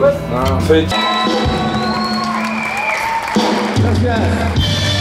Não. Frente. Gracias.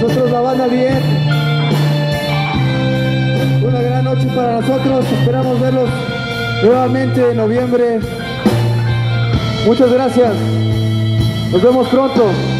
Nosotros la banda bien. Una gran noche para nosotros. Esperamos verlos nuevamente en noviembre. Muchas gracias. Nos vemos pronto.